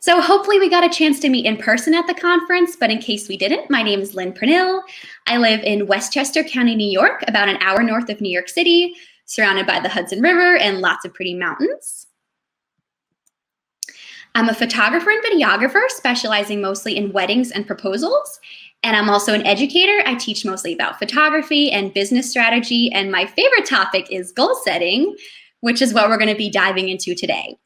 So hopefully we got a chance to meet in person at the conference, but in case we didn't, my name is Lin Pernille. I live in Westchester County, New York, about an hour north of New York City, surrounded by the Hudson River and lots of pretty mountains. I'm a photographer and videographer specializing mostly in weddings and proposals. And I'm also an educator. I teach mostly about photography and business strategy. And my favorite topic is goal setting, which is what we're going to be diving into today.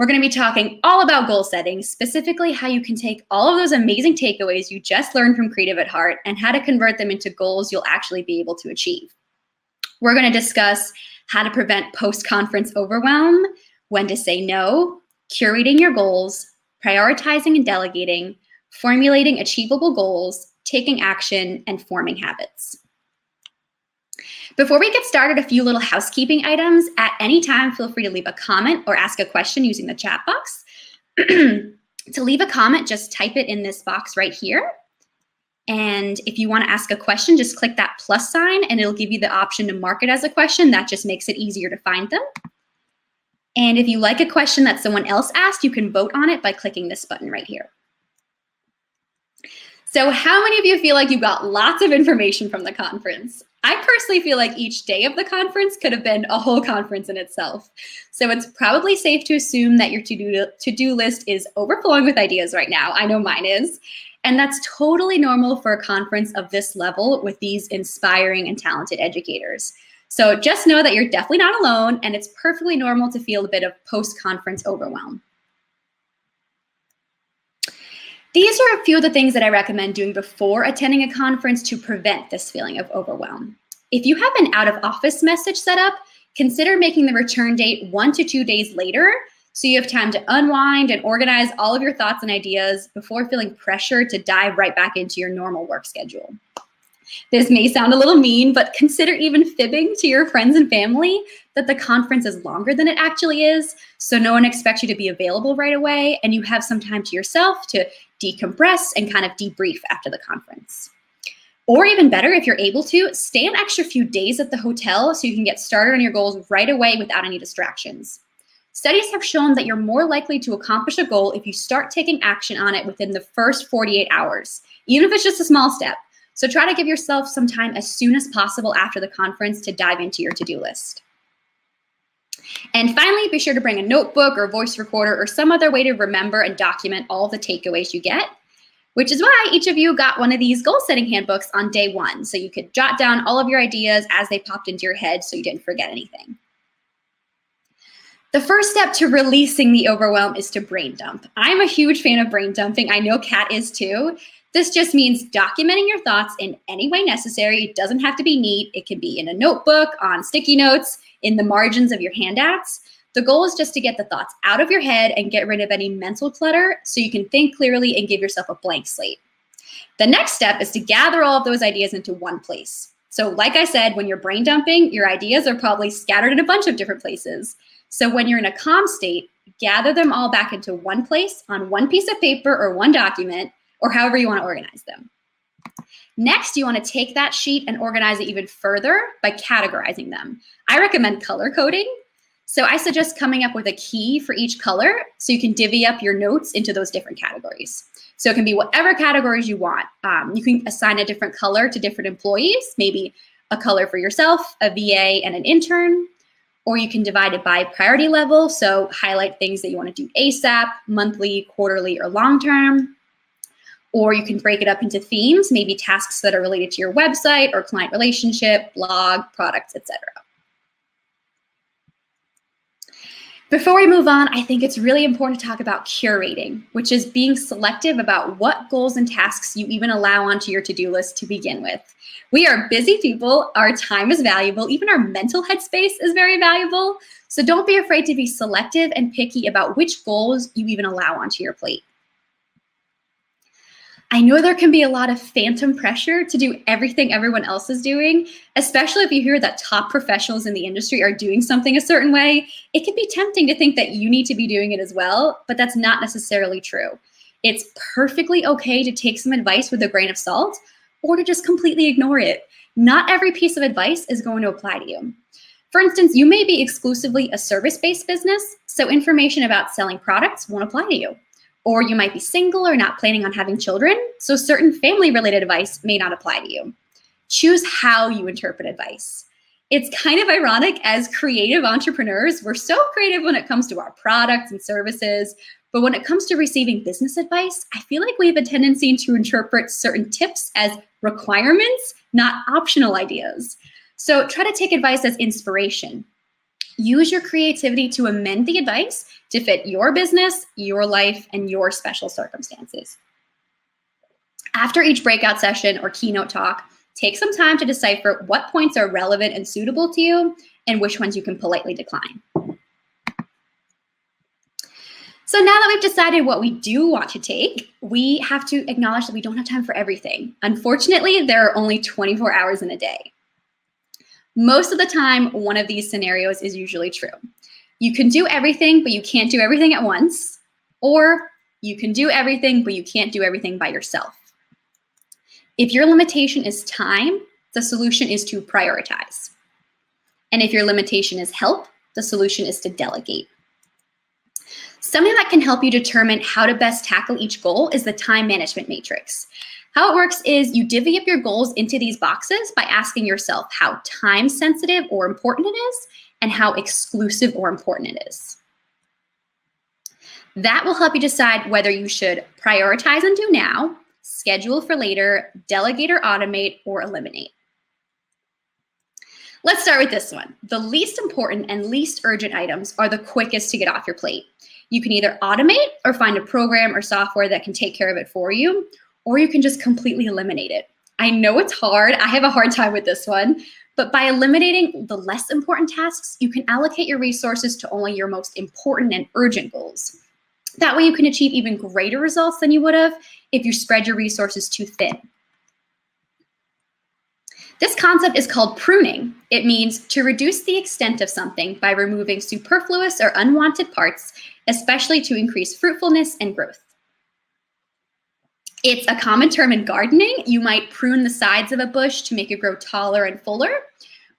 We're going to be talking all about goal setting, specifically how you can take all of those amazing takeaways you just learned from Creative at Heart and how to convert them into goals you'll actually be able to achieve. We're going to discuss how to prevent post conference overwhelm, when to say no, curating your goals, prioritizing and delegating, formulating achievable goals, taking action, and forming habits. Before we get started, a few little housekeeping items. At any time, feel free to leave a comment or ask a question using the chat box. to leave a comment, just type it in this box right here. And if you want to ask a question, just click that plus sign and it'll give you the option to mark it as a question. That just makes it easier to find them. And if you like a question that someone else asked, you can vote on it by clicking this button right here. So how many of you feel like you got lots of information from the conference? I personally feel like each day of the conference could have been a whole conference in itself. So it's probably safe to assume that your to-do to-do list is overflowing with ideas right now. I know mine is. And that's totally normal for a conference of this level with these inspiring and talented educators. So just know that you're definitely not alone and it's perfectly normal to feel a bit of post-conference overwhelm. These are a few of the things that I recommend doing before attending a conference to prevent this feeling of overwhelm. If you have an out of office message set up, consider making the return date one to two days later so you have time to unwind and organize all of your thoughts and ideas before feeling pressure to dive right back into your normal work schedule. This may sound a little mean, but consider even fibbing to your friends and family that the conference is longer than it actually is, so no one expects you to be available right away, and you have some time to yourself to decompress and kind of debrief after the conference. Or even better, if you're able to, stay an extra few days at the hotel so you can get started on your goals right away without any distractions. Studies have shown that you're more likely to accomplish a goal if you start taking action on it within the first 48 hours, even if it's just a small step. So try to give yourself some time as soon as possible after the conference to dive into your to-do list. And finally, be sure to bring a notebook or voice recorder or some other way to remember and document all the takeaways you get, which is why each of you got one of these goal setting handbooks on day one. So you could jot down all of your ideas as they popped into your head so you didn't forget anything. The first step to releasing the overwhelm is to brain dump. I'm a huge fan of brain dumping. I know Kat is too. This just means documenting your thoughts in any way necessary. It doesn't have to be neat. It can be in a notebook, on sticky notes, in the margins of your handouts. The goal is just to get the thoughts out of your head and get rid of any mental clutter so you can think clearly and give yourself a blank slate. The next step is to gather all of those ideas into one place. So like I said, when you're brain dumping, your ideas are probably scattered in a bunch of different places. So when you're in a calm state, gather them all back into one place on one piece of paper or one document or however you want to organize them. Next, you want to take that sheet and organize it even further by categorizing them. I recommend color coding. So I suggest coming up with a key for each color so you can divvy up your notes into those different categories. So it can be whatever categories you want. Um, you can assign a different color to different employees, maybe a color for yourself, a VA, and an intern. Or you can divide it by priority level. So highlight things that you want to do ASAP, monthly, quarterly, or long term or you can break it up into themes, maybe tasks that are related to your website or client relationship, blog, products, etc. Before we move on, I think it's really important to talk about curating, which is being selective about what goals and tasks you even allow onto your to-do list to begin with. We are busy people, our time is valuable, even our mental headspace is very valuable. So don't be afraid to be selective and picky about which goals you even allow onto your plate. I know there can be a lot of phantom pressure to do everything everyone else is doing, especially if you hear that top professionals in the industry are doing something a certain way. It can be tempting to think that you need to be doing it as well, but that's not necessarily true. It's perfectly okay to take some advice with a grain of salt or to just completely ignore it. Not every piece of advice is going to apply to you. For instance, you may be exclusively a service based business, so information about selling products won't apply to you. Or you might be single or not planning on having children, so certain family related advice may not apply to you. Choose how you interpret advice. It's kind of ironic as creative entrepreneurs, we're so creative when it comes to our products and services, but when it comes to receiving business advice, I feel like we have a tendency to interpret certain tips as requirements, not optional ideas. So try to take advice as inspiration. Use your creativity to amend the advice to fit your business, your life, and your special circumstances. After each breakout session or keynote talk, take some time to decipher what points are relevant and suitable to you and which ones you can politely decline. So now that we've decided what we do want to take, we have to acknowledge that we don't have time for everything. Unfortunately, there are only 24 hours in a day. Most of the time, one of these scenarios is usually true. You can do everything, but you can't do everything at once. Or you can do everything, but you can't do everything by yourself. If your limitation is time, the solution is to prioritize. And if your limitation is help, the solution is to delegate. Something that can help you determine how to best tackle each goal is the time management matrix. How it works is you divvy up your goals into these boxes by asking yourself how time sensitive or important it is and how exclusive or important it is. That will help you decide whether you should prioritize and do now, schedule for later, delegate or automate, or eliminate. Let's start with this one. The least important and least urgent items are the quickest to get off your plate. You can either automate or find a program or software that can take care of it for you, or you can just completely eliminate it. I know it's hard. I have a hard time with this one, but by eliminating the less important tasks, you can allocate your resources to only your most important and urgent goals. That way, you can achieve even greater results than you would have if you spread your resources too thin. This concept is called pruning. It means to reduce the extent of something by removing superfluous or unwanted parts, especially to increase fruitfulness and growth. It's a common term in gardening. You might prune the sides of a bush to make it grow taller and fuller.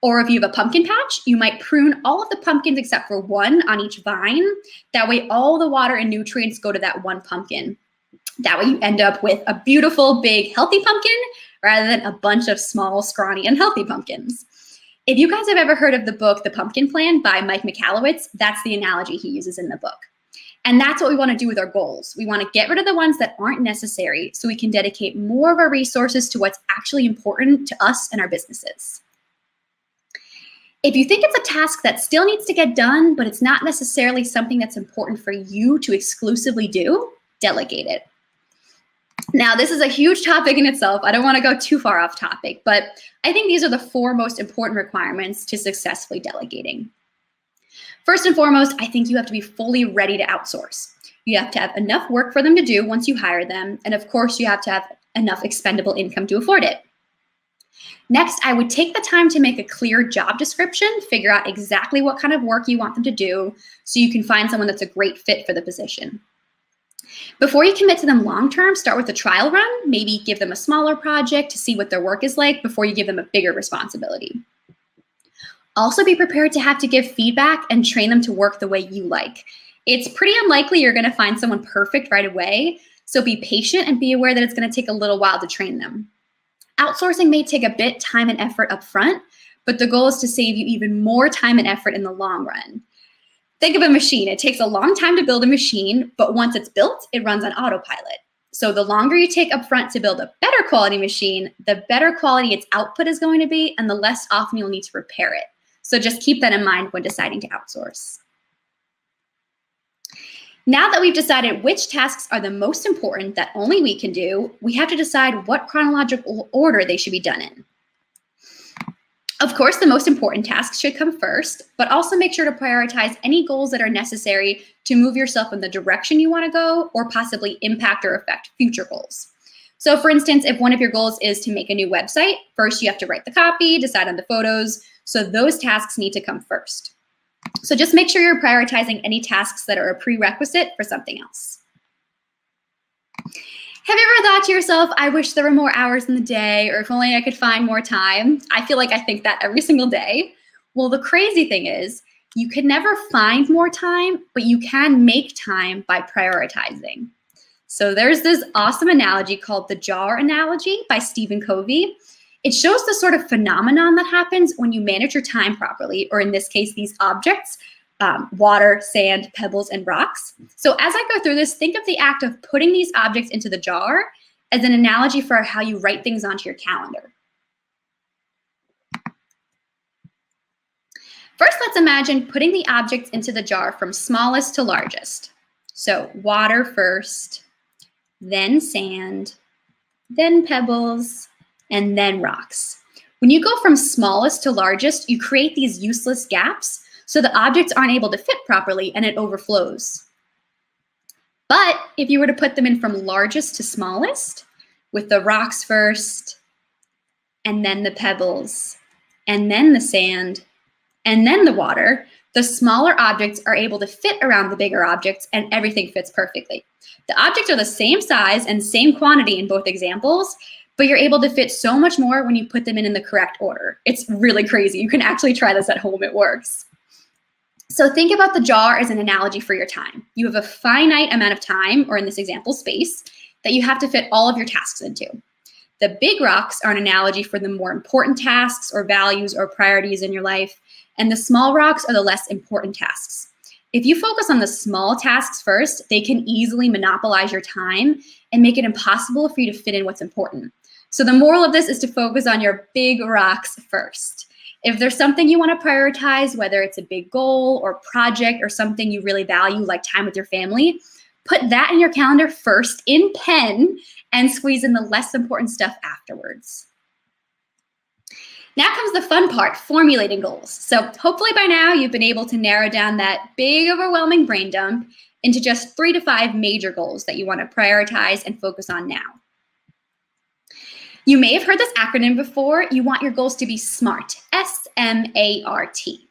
Or if you have a pumpkin patch, you might prune all of the pumpkins except for one on each vine. That way, all the water and nutrients go to that one pumpkin. That way, you end up with a beautiful, big, healthy pumpkin rather than a bunch of small, scrawny, unhealthy pumpkins. If you guys have ever heard of the book The Pumpkin Plan by Mike Michalowicz, that's the analogy he uses in the book. And that's what we want to do with our goals. We want to get rid of the ones that aren't necessary so we can dedicate more of our resources to what's actually important to us and our businesses. If you think it's a task that still needs to get done, but it's not necessarily something that's important for you to exclusively do, delegate it. Now, this is a huge topic in itself. I don't want to go too far off topic, but I think these are the four most important requirements to successfully delegating. First and foremost, I think you have to be fully ready to outsource. You have to have enough work for them to do once you hire them. And of course, you have to have enough expendable income to afford it. Next, I would take the time to make a clear job description, figure out exactly what kind of work you want them to do so you can find someone that's a great fit for the position. Before you commit to them long term, start with a trial run. Maybe give them a smaller project to see what their work is like before you give them a bigger responsibility. Also, be prepared to have to give feedback and train them to work the way you like. It's pretty unlikely you're going to find someone perfect right away, so be patient and be aware that it's going to take a little while to train them. Outsourcing may take a bit time and effort up front, but the goal is to save you even more time and effort in the long run. Think of a machine. It takes a long time to build a machine, but once it's built, it runs on autopilot. So the longer you take up front to build a better quality machine, the better quality its output is going to be, and the less often you'll need to repair it. So just keep that in mind when deciding to outsource. Now that we've decided which tasks are the most important that only we can do, we have to decide what chronological order they should be done in. Of course, the most important tasks should come first, but also make sure to prioritize any goals that are necessary to move yourself in the direction you want to go or possibly impact or affect future goals. So for instance, if one of your goals is to make a new website, first you have to write the copy, decide on the photos. So those tasks need to come first. So just make sure you're prioritizing any tasks that are a prerequisite for something else. Have you ever thought to yourself, I wish there were more hours in the day, or if only I could find more time? I feel like I think that every single day. Well, the crazy thing is, you can never find more time, but you can make time by prioritizing. So there's this awesome analogy called the jar analogy by Stephen Covey. It shows the sort of phenomenon that happens when you manage your time properly, or in this case, these objects, um, water, sand, pebbles, and rocks. So as I go through this, think of the act of putting these objects into the jar as an analogy for how you write things onto your calendar. First, let's imagine putting the objects into the jar from smallest to largest. So water first, then sand, then pebbles, and then rocks. When you go from smallest to largest, you create these useless gaps so the objects aren't able to fit properly and it overflows. But if you were to put them in from largest to smallest, with the rocks first, and then the pebbles, and then the sand, and then the water, the smaller objects are able to fit around the bigger objects and everything fits perfectly. The objects are the same size and same quantity in both examples, but you're able to fit so much more when you put them in in the correct order. It's really crazy. You can actually try this at home, it works. So think about the jar as an analogy for your time. You have a finite amount of time, or in this example, space, that you have to fit all of your tasks into. The big rocks are an analogy for the more important tasks or values or priorities in your life, and the small rocks are the less important tasks. If you focus on the small tasks first, they can easily monopolize your time and make it impossible for you to fit in what's important. So the moral of this is to focus on your big rocks first. If there's something you want to prioritize, whether it's a big goal or project or something you really value, like time with your family, put that in your calendar first in pen and squeeze in the less important stuff afterwards. Now comes the fun part, formulating goals. So hopefully by now you've been able to narrow down that big overwhelming brain dump into just three to five major goals that you want to prioritize and focus on now. You may have heard this acronym before. You want your goals to be SMART, S-M-A-R-T.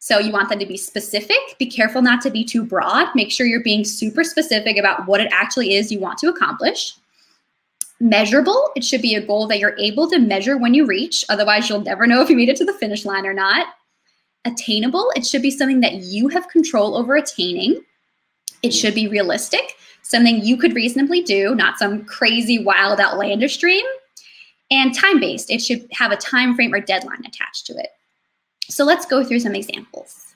So you want them to be specific. Be careful not to be too broad. Make sure you're being super specific about what it actually is you want to accomplish. Measurable, it should be a goal that you're able to measure when you reach. Otherwise, you'll never know if you made it to the finish line or not. Attainable, it should be something that you have control over attaining. It should be realistic, something you could reasonably do, not some crazy, wild, outlandish dream. And time-based, it should have a time frame or deadline attached to it. So let's go through some examples.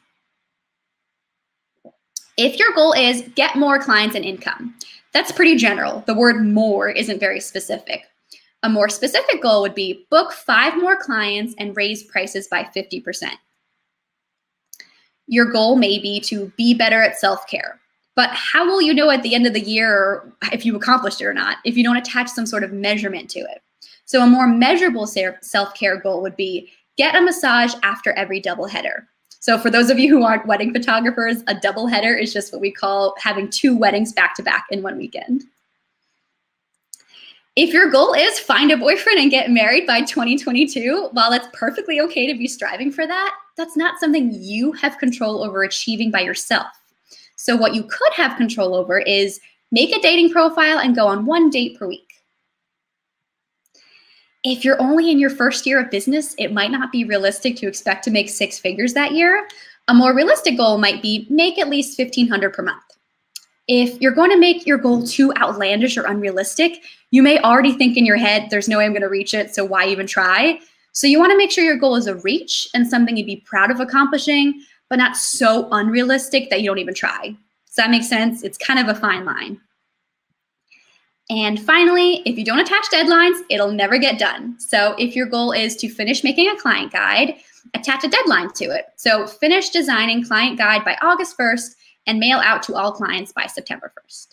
If your goal is get more clients and income, that's pretty general. The word more isn't very specific. A more specific goal would be book five more clients and raise prices by 50%. Your goal may be to be better at self care. But how will you know at the end of the year if you accomplished it or not if you don't attach some sort of measurement to it? So, a more measurable self care goal would be get a massage after every double header. So for those of you who aren't wedding photographers, a double header is just what we call having two weddings back to back in one weekend. If your goal is find a boyfriend and get married by 2022, while it's perfectly okay to be striving for that, that's not something you have control over achieving by yourself. So what you could have control over is make a dating profile and go on one date per week. If you're only in your first year of business, it might not be realistic to expect to make six figures that year. A more realistic goal might be make at least 1500 per month. If you're going to make your goal too outlandish or unrealistic, you may already think in your head, there's no way I'm going to reach it, so why even try? So you want to make sure your goal is a reach and something you'd be proud of accomplishing, but not so unrealistic that you don't even try. Does that make sense? It's kind of a fine line. And finally, if you don't attach deadlines, it'll never get done. So if your goal is to finish making a client guide, attach a deadline to it. So finish designing client guide by August 1st and mail out to all clients by September 1st.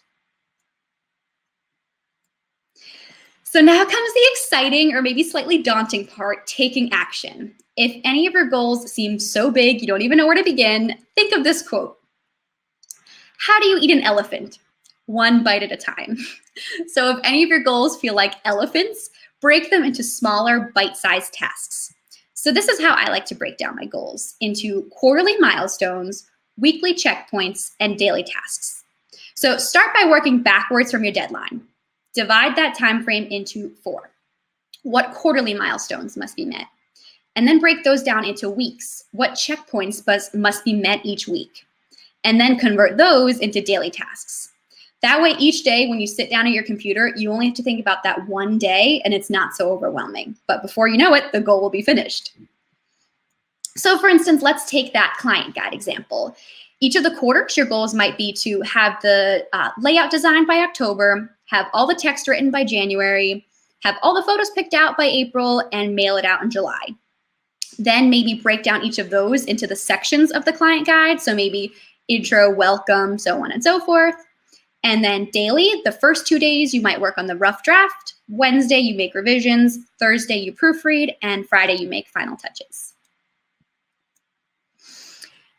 So now comes the exciting or maybe slightly daunting part, taking action. If any of your goals seem so big you don't even know where to begin, think of this quote. How do you eat an elephant? One bite at a time. So if any of your goals feel like elephants, break them into smaller bite-sized tasks. So this is how I like to break down my goals into quarterly milestones, weekly checkpoints, and daily tasks. So start by working backwards from your deadline. Divide that time frame into four. What quarterly milestones must be met? And then break those down into weeks. What checkpoints must be met each week? And then convert those into daily tasks. That way, each day when you sit down at your computer, you only have to think about that one day and it's not so overwhelming. But before you know it, the goal will be finished. So, for instance, let's take that client guide example. Each of the quarters, your goals might be to have the uh, layout designed by October, have all the text written by January, have all the photos picked out by April, and mail it out in July. Then maybe break down each of those into the sections of the client guide. So maybe intro, welcome, so on and so forth. And then daily, the first two days, you might work on the rough draft. Wednesday, you make revisions. Thursday, you proofread. And Friday, you make final touches.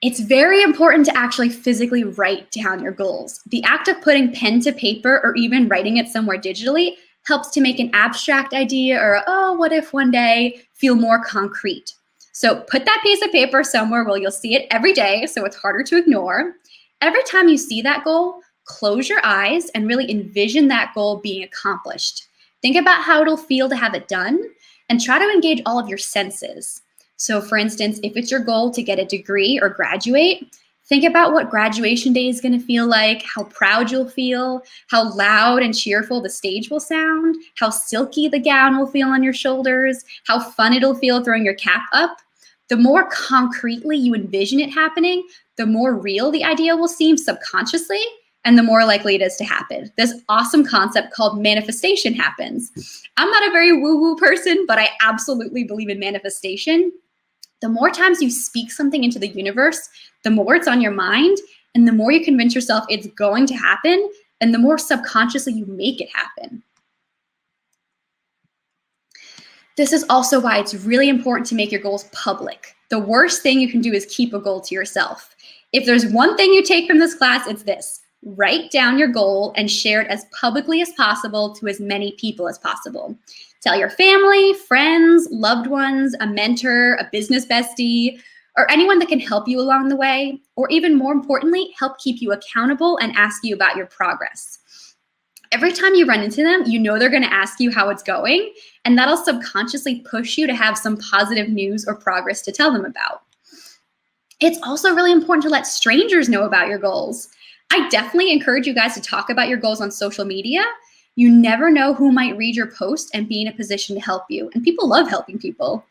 It's very important to actually physically write down your goals. The act of putting pen to paper or even writing it somewhere digitally helps to make an abstract idea or, oh, what if one day feel more concrete. So put that piece of paper somewhere where you'll see it every day so it's harder to ignore. Every time you see that goal, close your eyes and really envision that goal being accomplished. Think about how it'll feel to have it done and try to engage all of your senses. So, for instance, if it's your goal to get a degree or graduate, think about what graduation day is going to feel like, how proud you'll feel, how loud and cheerful the stage will sound, how silky the gown will feel on your shoulders, how fun it'll feel throwing your cap up. The more concretely you envision it happening, the more real the idea will seem subconsciously and the more likely it is to happen. This awesome concept called manifestation happens. I'm not a very woo woo person, but I absolutely believe in manifestation. The more times you speak something into the universe, the more it's on your mind, and the more you convince yourself it's going to happen, and the more subconsciously you make it happen. This is also why it's really important to make your goals public. The worst thing you can do is keep a goal to yourself. If there's one thing you take from this class, it's this write down your goal and share it as publicly as possible to as many people as possible. Tell your family, friends, loved ones, a mentor, a business bestie, or anyone that can help you along the way, or even more importantly, help keep you accountable and ask you about your progress. Every time you run into them, you know they're going to ask you how it's going, and that'll subconsciously push you to have some positive news or progress to tell them about. It's also really important to let strangers know about your goals. I definitely encourage you guys to talk about your goals on social media. You never know who might read your post and be in a position to help you. And people love helping people.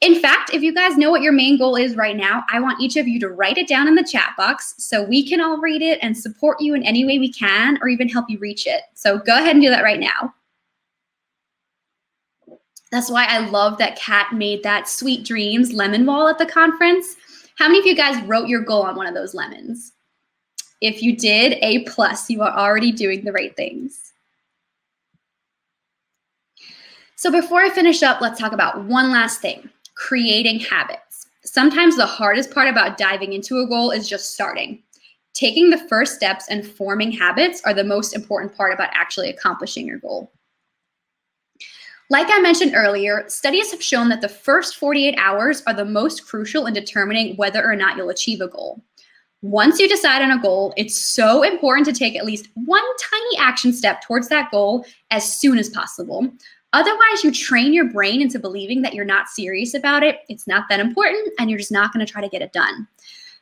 In fact, if you guys know what your main goal is right now, I want each of you to write it down in the chat box so we can all read it and support you in any way we can or even help you reach it. So go ahead and do that right now. That's why I love that Kat made that Sweet Dreams lemon wall at the conference. How many of you guys wrote your goal on one of those lemons? If you did, A plus, you are already doing the right things. So before I finish up, let's talk about one last thing, creating habits. Sometimes the hardest part about diving into a goal is just starting. Taking the first steps and forming habits are the most important part about actually accomplishing your goal. Like I mentioned earlier, studies have shown that the first 48 hours are the most crucial in determining whether or not you'll achieve a goal. Once you decide on a goal, it's so important to take at least one tiny action step towards that goal as soon as possible. Otherwise, you train your brain into believing that you're not serious about it, it's not that important, and you're just not going to try to get it done.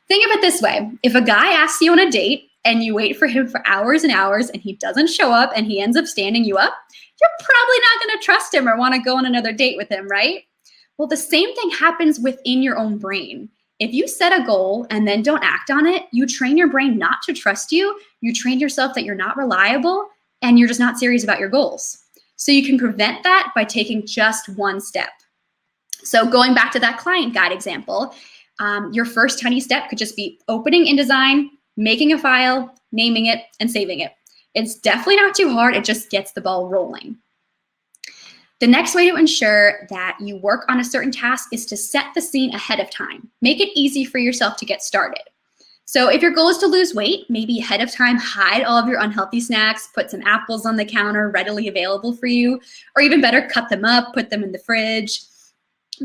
Think of it this way if a guy asks you on a date and you wait for him for hours and hours and he doesn't show up and he ends up standing you up, you're probably not going to trust him or want to go on another date with him, right? Well, the same thing happens within your own brain. If you set a goal and then don't act on it, you train your brain not to trust you. You train yourself that you're not reliable and you're just not serious about your goals. So you can prevent that by taking just one step. So going back to that client guide example, um, your first tiny step could just be opening InDesign, making a file, naming it, and saving it. It's definitely not too hard. It just gets the ball rolling. The next way to ensure that you work on a certain task is to set the scene ahead of time. Make it easy for yourself to get started. So if your goal is to lose weight, maybe ahead of time hide all of your unhealthy snacks, put some apples on the counter readily available for you, or even better, cut them up, put them in the fridge.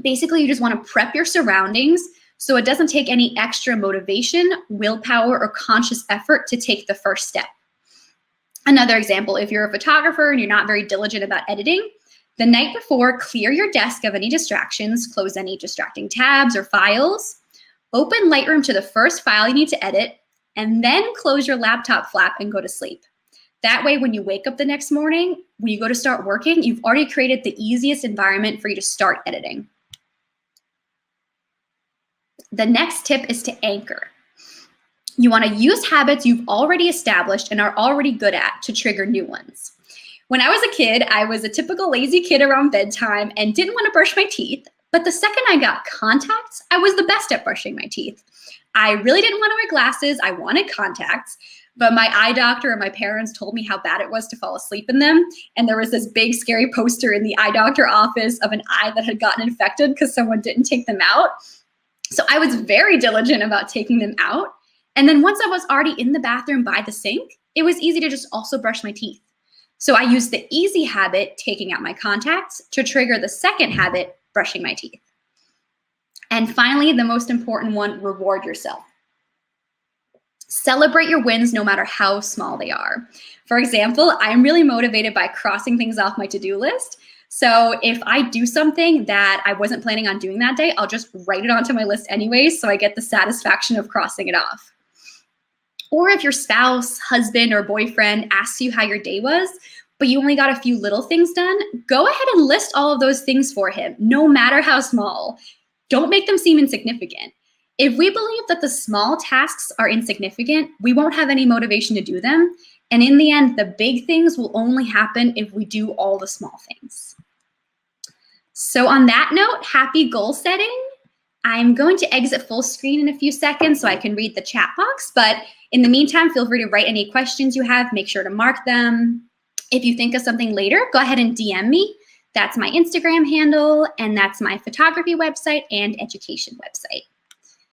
Basically, you just want to prep your surroundings so it doesn't take any extra motivation, willpower, or conscious effort to take the first step. Another example, if you're a photographer and you're not very diligent about editing, the night before, clear your desk of any distractions, close any distracting tabs or files, open Lightroom to the first file you need to edit, and then close your laptop flap and go to sleep. That way, when you wake up the next morning, when you go to start working, you've already created the easiest environment for you to start editing. The next tip is to anchor. You want to use habits you've already established and are already good at to trigger new ones. When I was a kid, I was a typical lazy kid around bedtime and didn't want to brush my teeth. But the second I got contacts, I was the best at brushing my teeth. I really didn't want to wear glasses. I wanted contacts. But my eye doctor and my parents told me how bad it was to fall asleep in them. And there was this big, scary poster in the eye doctor office of an eye that had gotten infected because someone didn't take them out. So I was very diligent about taking them out. And then once I was already in the bathroom by the sink, it was easy to just also brush my teeth. So I use the easy habit, taking out my contacts, to trigger the second habit, brushing my teeth. And finally, the most important one reward yourself. Celebrate your wins no matter how small they are. For example, I'm really motivated by crossing things off my to do list. So if I do something that I wasn't planning on doing that day, I'll just write it onto my list anyway, so I get the satisfaction of crossing it off. Or if your spouse, husband, or boyfriend asks you how your day was, but you only got a few little things done, go ahead and list all of those things for him, no matter how small. Don't make them seem insignificant. If we believe that the small tasks are insignificant, we won't have any motivation to do them. And in the end, the big things will only happen if we do all the small things. So on that note, happy goal setting. I'm going to exit full screen in a few seconds so I can read the chat box. But in the meantime, feel free to write any questions you have. Make sure to mark them. If you think of something later, go ahead and DM me. That's my Instagram handle, and that's my photography website and education website.